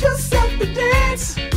just set the dance.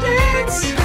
dance.